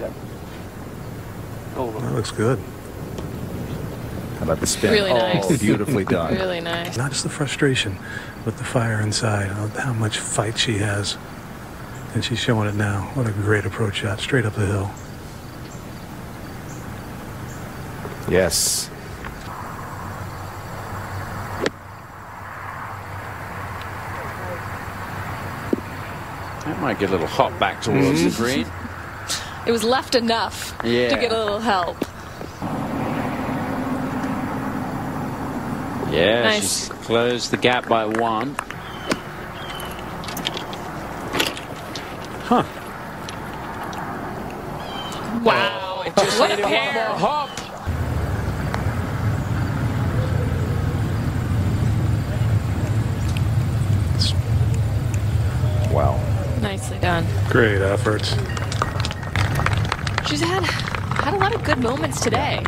That looks good. How about the spin? Really oh, nice. beautifully done. Really nice. Not just the frustration, but the fire inside. How, how much fight she has. And she's showing it now. What a great approach shot. Straight up the hill. Yes. That might get a little hot back towards the mm-hmm. green. It was left enough Yeah. to get a little help. Yeah, Nice. she's closed the gap by one. Huh. Wow. Oh. Just what a needed one pair. more hop. Wow. Nicely done. Great efforts. She's had had a lot of good moments today.